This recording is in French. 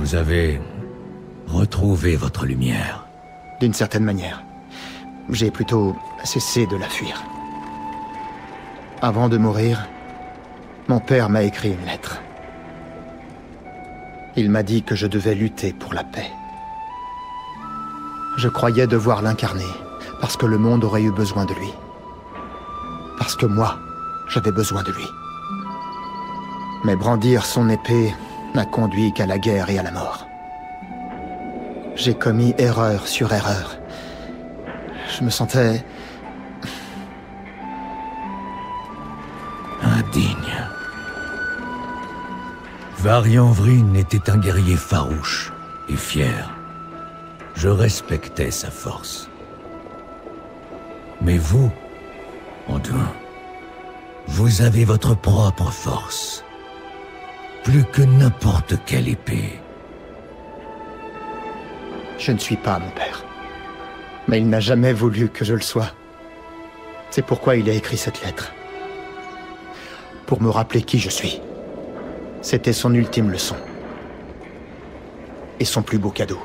Vous avez retrouvé votre lumière. D'une certaine manière. J'ai plutôt cessé de la fuir. Avant de mourir, mon père m'a écrit une lettre. Il m'a dit que je devais lutter pour la paix. Je croyais devoir l'incarner, parce que le monde aurait eu besoin de lui. Parce que moi, j'avais besoin de lui. Mais brandir son épée n'a conduit qu'à la guerre et à la mort. J'ai commis erreur sur erreur. Je me sentais indigne. Varian Vryn était un guerrier farouche et fier. Je respectais sa force. Mais vous, Anduin, vous avez votre propre force. Plus que n'importe quelle épée. Je ne suis pas mon père. Mais il n'a jamais voulu que je le sois. C'est pourquoi il a écrit cette lettre. Pour me rappeler qui je suis. C'était son ultime leçon. Et son plus beau cadeau.